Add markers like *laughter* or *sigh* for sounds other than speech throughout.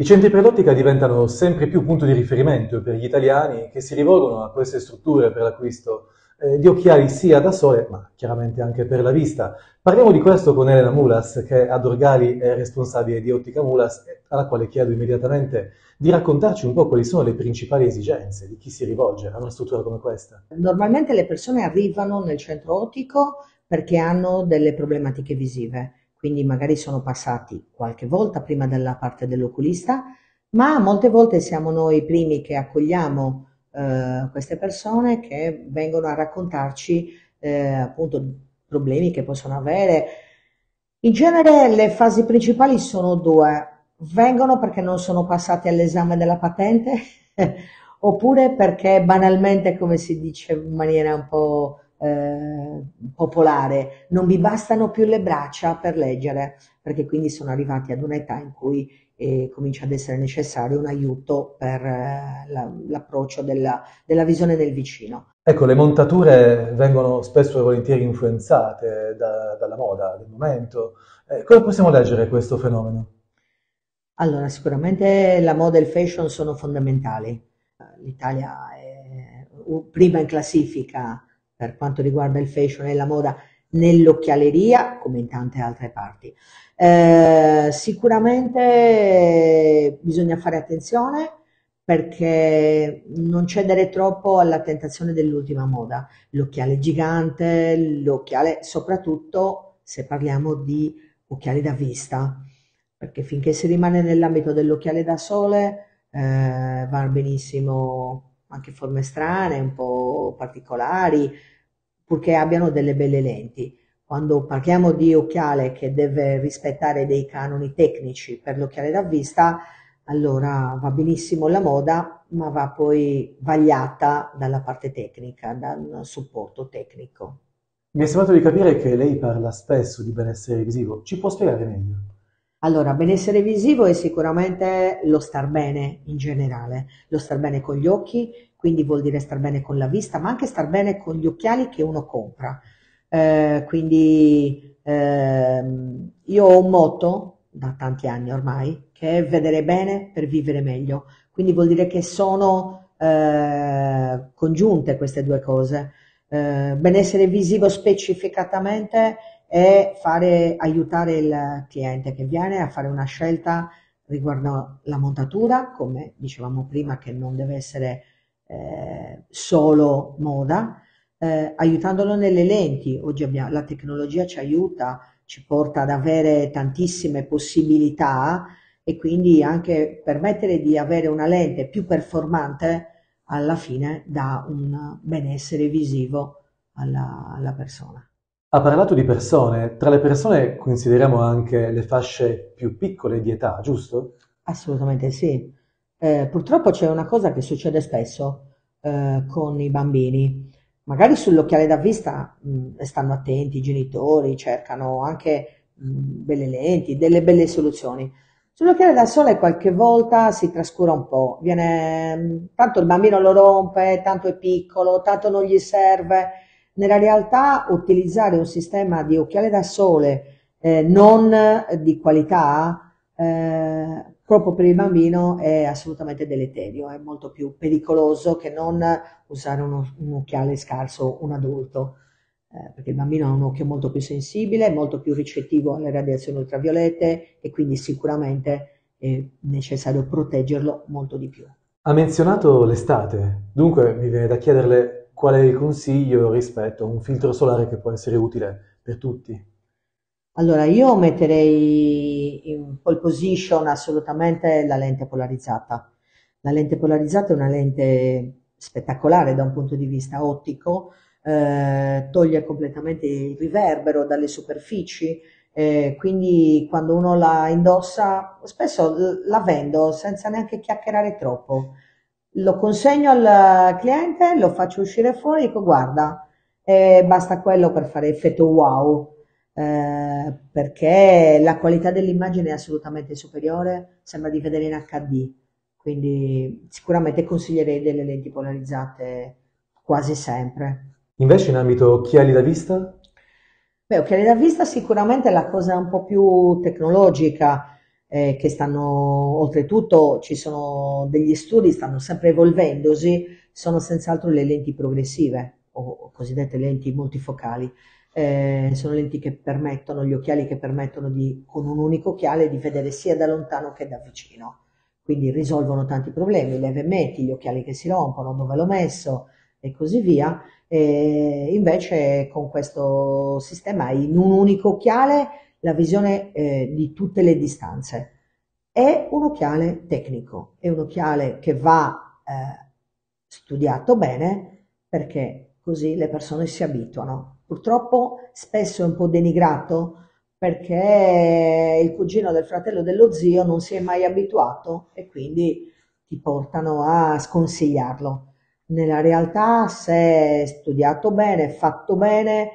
I centri per l'ottica diventano sempre più punto di riferimento per gli italiani che si rivolgono a queste strutture per l'acquisto eh, di occhiali sia da sole, ma chiaramente anche per la vista. Parliamo di questo con Elena Mulas, che ad Orgali è responsabile di Ottica Mulas, alla quale chiedo immediatamente di raccontarci un po' quali sono le principali esigenze di chi si rivolge a una struttura come questa. Normalmente le persone arrivano nel centro ottico perché hanno delle problematiche visive quindi magari sono passati qualche volta prima dalla parte dell'oculista, ma molte volte siamo noi i primi che accogliamo eh, queste persone che vengono a raccontarci eh, appunto problemi che possono avere. In genere le fasi principali sono due, vengono perché non sono passati all'esame della patente *laughs* oppure perché banalmente, come si dice in maniera un po' eh, popolare, non vi bastano più le braccia per leggere, perché quindi sono arrivati ad un'età in cui eh, comincia ad essere necessario un aiuto per eh, la, l'approccio della, della, visione del vicino. Ecco, le montature vengono spesso e volentieri influenzate da, dalla moda del momento. Eh, come possiamo leggere questo fenomeno? Allora, sicuramente la moda e il fashion sono fondamentali. L'Italia è prima in classifica per quanto riguarda il fashion e la moda nell'occhialeria come in tante altre parti. Eh, sicuramente bisogna fare attenzione perché non cedere troppo alla tentazione dell'ultima moda, l'occhiale gigante, l'occhiale soprattutto se parliamo di occhiali da vista, perché finché si rimane nell'ambito dell'occhiale da sole eh, va benissimo anche forme strane, un po' particolari, purché abbiano delle belle lenti. Quando parliamo di occhiale che deve rispettare dei canoni tecnici per l'occhiale da vista, allora va benissimo la moda, ma va poi vagliata dalla parte tecnica, dal supporto tecnico. Mi è sembrato di capire che lei parla spesso di benessere visivo. Ci può spiegare meglio? Allora, benessere visivo è sicuramente lo star bene in generale, lo star bene con gli occhi, quindi vuol dire star bene con la vista, ma anche star bene con gli occhiali che uno compra. Eh, quindi eh, io ho un motto da tanti anni ormai, che è vedere bene per vivere meglio. Quindi vuol dire che sono eh, congiunte queste due cose. Eh, benessere visivo specificatamente è fare, aiutare il cliente che viene a fare una scelta riguardo la montatura, come dicevamo prima, che non deve essere eh, solo moda, eh, aiutandolo nelle lenti. Oggi abbiamo, la tecnologia ci aiuta, ci porta ad avere tantissime possibilità e quindi anche permettere di avere una lente più performante alla fine dà un benessere visivo alla, alla persona. Ha parlato di persone, tra le persone consideriamo anche le fasce più piccole di età, giusto? Assolutamente sì. Eh, purtroppo c'è una cosa che succede spesso eh, con i bambini. Magari sull'occhiale da vista mh, stanno attenti i genitori, cercano anche mh, belle lenti, delle belle soluzioni. Sull'occhiale da sole qualche volta si trascura un po', viene, tanto il bambino lo rompe, tanto è piccolo, tanto non gli serve nella realtà utilizzare un sistema di occhiale da sole eh, non di qualità eh, proprio per il bambino è assolutamente deleterio, è molto più pericoloso che non usare uno, un occhiale scarso un adulto, eh, perché il bambino ha un occhio molto più sensibile, molto più ricettivo alle radiazioni ultraviolette e quindi sicuramente è necessario proteggerlo molto di più. Ha menzionato l'estate, dunque mi viene da chiederle qual è il consiglio rispetto a un filtro solare che può essere utile per tutti? Allora, io metterei in pole position assolutamente la lente polarizzata. La lente polarizzata è una lente spettacolare da un punto di vista ottico, eh, toglie completamente il riverbero dalle superfici, eh, quindi quando uno la indossa, spesso la vendo senza neanche chiacchierare troppo lo consegno al cliente, lo faccio uscire fuori, dico guarda, eh, basta quello per fare effetto wow, eh, perché la qualità dell'immagine è assolutamente superiore, sembra di vedere in HD, quindi sicuramente consiglierei delle lenti polarizzate quasi sempre. Invece in ambito occhiali da vista? Beh, occhiali da vista sicuramente è la cosa un po' più tecnologica, eh, che stanno, oltretutto ci sono degli studi, stanno sempre evolvendosi, sono senz'altro le lenti progressive o cosiddette lenti multifocali. Eh, sono lenti che permettono, gli occhiali che permettono di, con un unico occhiale di vedere sia da lontano che da vicino. Quindi risolvono tanti problemi, leve metti, gli occhiali che si rompono, dove l'ho messo e così via. E invece con questo sistema in un unico occhiale la visione eh, di tutte le distanze. È un occhiale tecnico, è un occhiale che va eh, studiato bene perché così le persone si abituano. Purtroppo spesso è un po' denigrato perché il cugino del fratello dello zio non si è mai abituato e quindi ti portano a sconsigliarlo. Nella realtà, se studiato bene, fatto bene,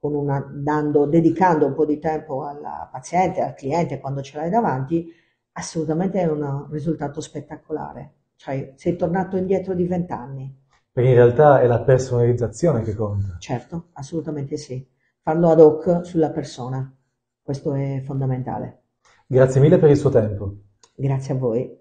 una, dando, dedicando un po' di tempo al paziente, al cliente quando ce l'hai davanti, assolutamente è un risultato spettacolare. Cioè, sei tornato indietro di vent'anni. Perché in realtà è la personalizzazione che conta. Certo, assolutamente sì. Farlo ad hoc sulla persona, questo è fondamentale. Grazie mille per il suo tempo. Grazie a voi.